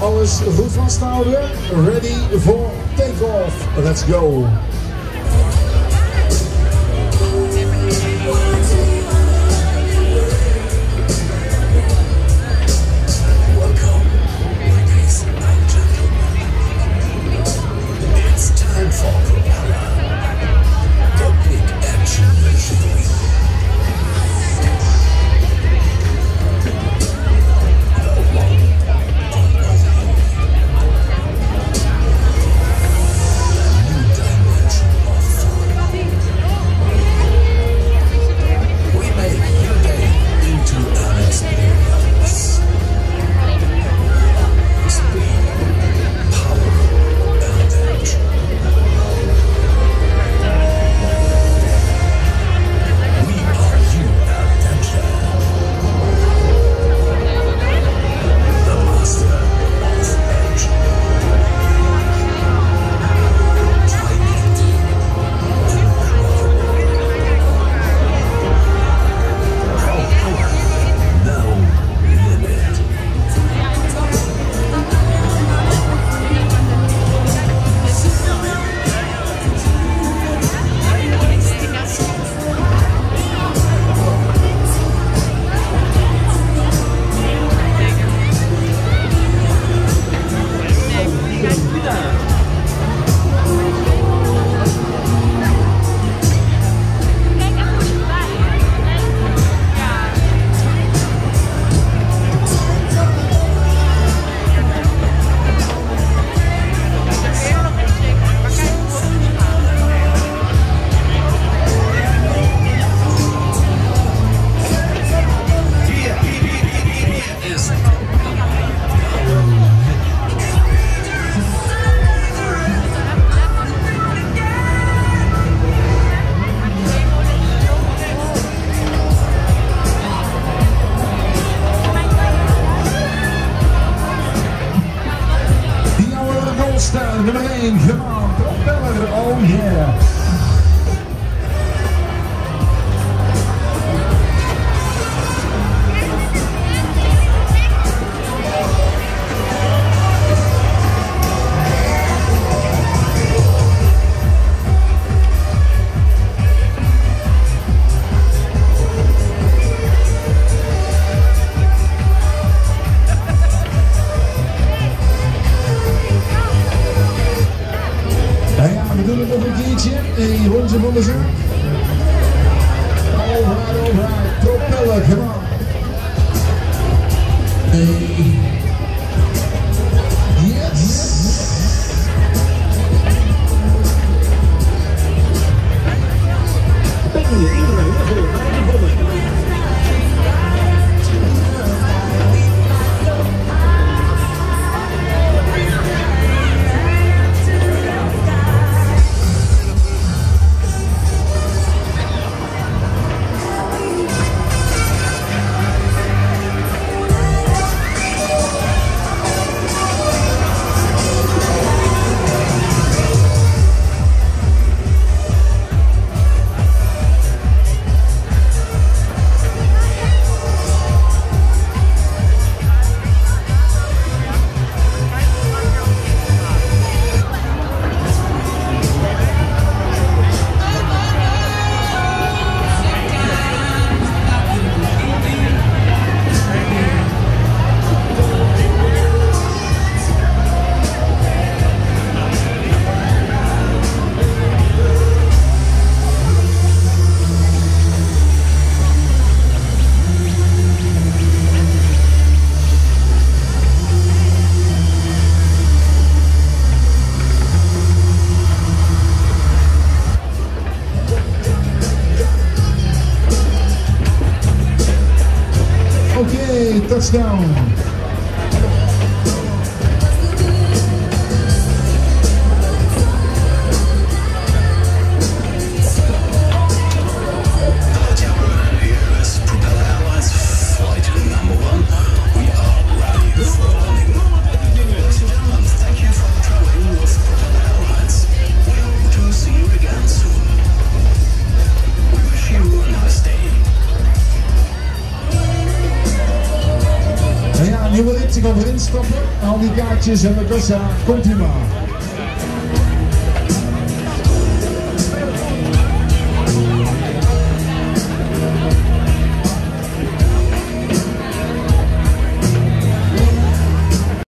Alles goed vasthouden. Ready for takeoff. Let's go. James, come on, don't bell it. Oh, yeah. doen het nog een keertje. Een rondje van de zaak. Overheid, overheid. Propellen, come on. Hey. Yes. Brady, touchdown. heel iets gaan erin stappen. Al die kaartjes en de kassa, komt u maar.